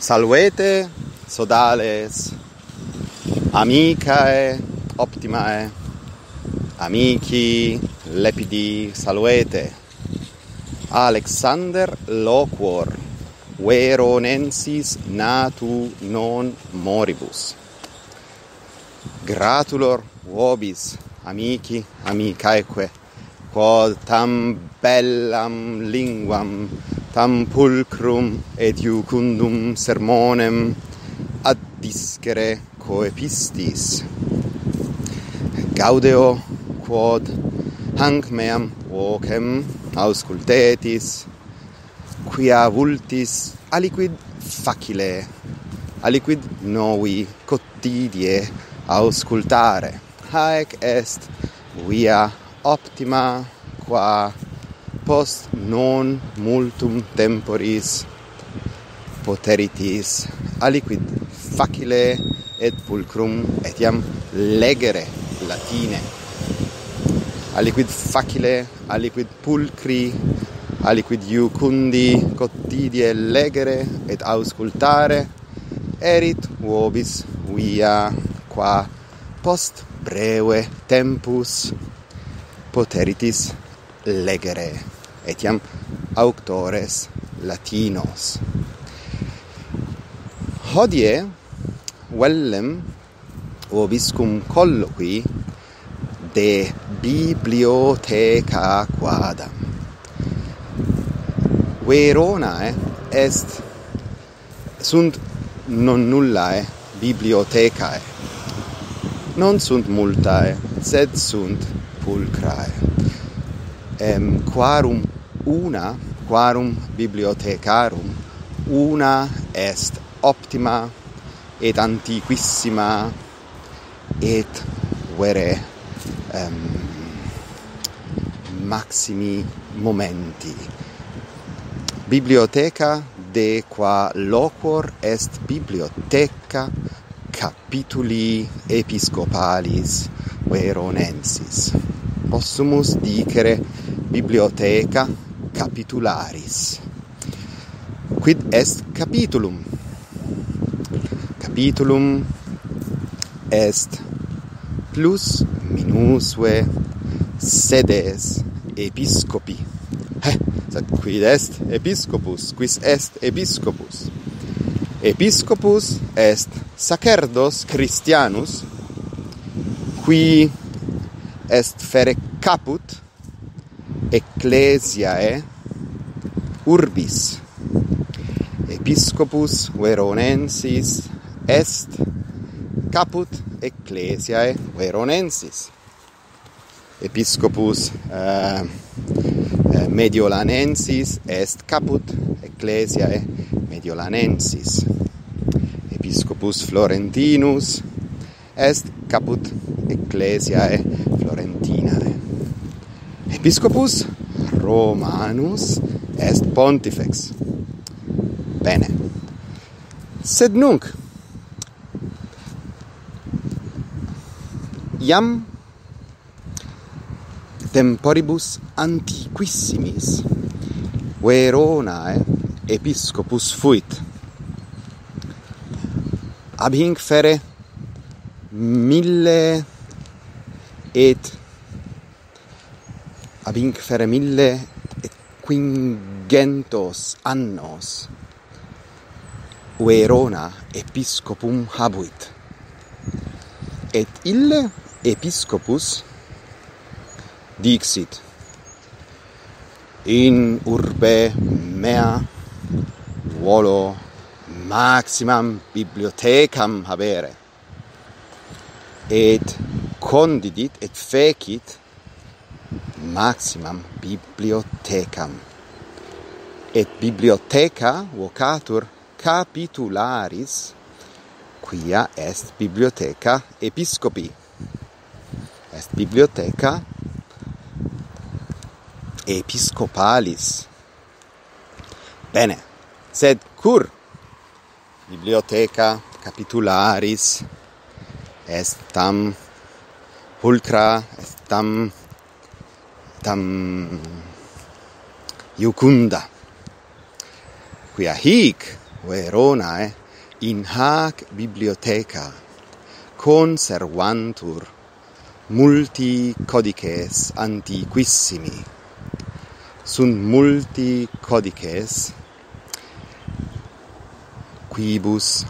Salvete sodales amicae optimae amici lepidi salvete Alexander loquor veronensis natu non moribus. Gratulor vobis amici amicaeque quod tam bellam linguam tam pulcrum ediucundum sermonem ad discere coepistis. Gaudeo quod hanc meam vocem auscultetis quia vultis aliquid facile aliquid novi cotidie auscultare. Haec est via optima qua post non multum temporis poteritis. Aliquid facile et pulcrum etiam legere latine. Aliquid facile aliquid pulcri aliquid iucundi cottidie legere et auscultare erit vobis via qua post breve tempus poteritis legere etiam auctores latinos. Hodie vellem obiscum colloqui de bibliotheca quada. Verona eh, est sunt non nullae eh, bibliothecae. Eh. Non sunt multae, sed sunt pulcrae. Em quarum una quarum bibliothecarum. Una est optima et antiquissima et vere um, maximi momenti. Bibliotheca de qua loquor est bibliotheca capituli episcopalis veronensis. Possumus dicere bibliotheca capitularis. Quid est capitulum? Capitulum est plus minusve sedes episcopi. Eh, sed quid est episcopus? Quis est episcopus? Episcopus est sacerdos Christianus qui est fere caput ecclesiae urbis. Episcopus veronensis est caput ecclesiae veronensis. Episcopus uh, mediolanensis est caput ecclesiae mediolanensis. Episcopus florentinus est caput ecclesiae florentina episcopus Romanus est pontifex. Bene. Sed nunc iam temporibus antiquissimis Veronae episcopus fuit ab hinc fere mille et ab incfere mille et quingentos annos Verona episcopum habuit. Et ille episcopus dixit in urbe mea volo maximam bibliothecam habere. Et condidit et fecit maximam bibliothecam et bibliotheca vocatur capitularis quia est bibliotheca episcopi. Est bibliotheca episcopalis. Bene sed cur bibliotheca capitularis est tam pulcra est tam tam iucunda quia hic Veronae eh, in hac bibliotheca conservantur multi codices antiquissimi. Sunt multi codices quibus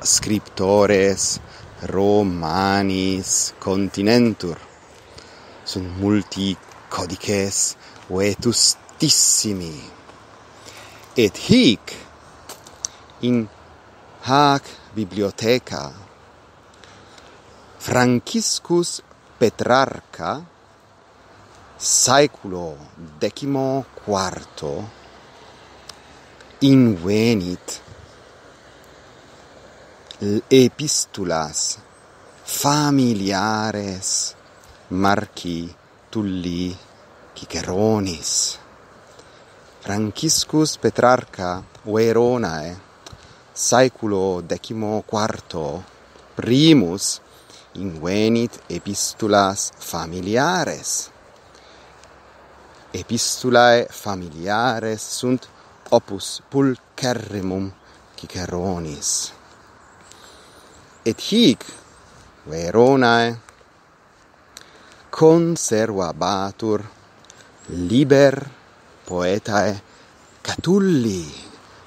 scriptores Romanis continentur. Sunt multi codices vetustissimi et hic in hac bibliotheca Franciscus Petrarca saeculo decimo quarto invenit epistulas familiares marquis Tulli Ciceronis Franciscus Petrarca Veronae, saeculo decimo quarto primus invenit epistulas familiares. Epistulae familiares sunt opus pulcherrimum Ciceronis et hic Veronae conservabatur liber poetae Catulli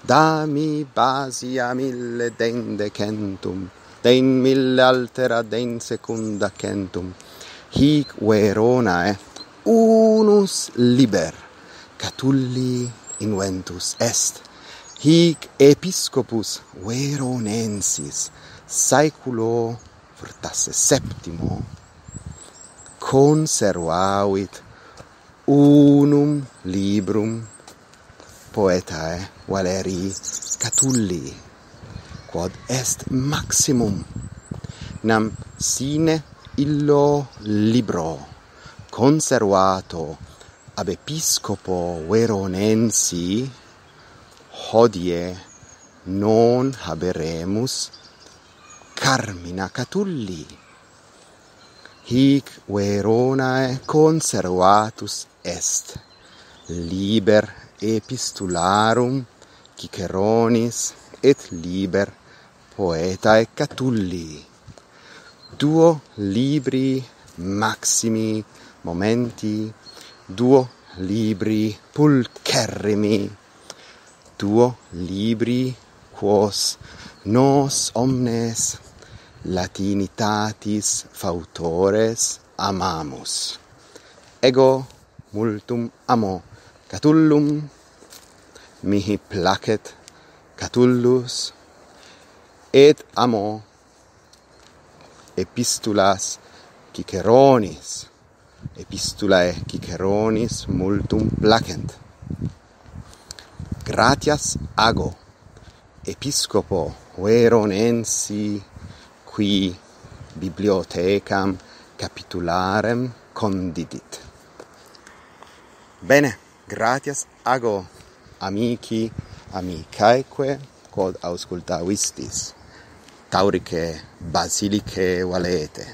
dami basia mille dende centum den mille altera den secunda centum. Hic veronae unus liber Catulli inventus est. Hic episcopus veronensis saeculo fortasse septimo conservavit unum librum poetae eh, Valerii Catulli quod est maximum nam sine illo libro conservato ab episcopo Veronensi hodie non haberemus Carmina Catulli hic Veronae conservatus est. Liber epistularum Ciceronis et liber poetae Catulli. Duo libri maximi momenti duo libri pulcherrimi duo libri quos nos omnes latinitatis fautores amamus. Ego multum amo Catullum. Mihi placet Catullus. Et amo epistulas Ciceronis. Epistulae Ciceronis multum placent. Gratias ago. Episcopo Veronensi qui bibliothecam capitularem condidit. Bene, gratias ago amici, amicaeque, quod auscultavistis, taurice basilice valete.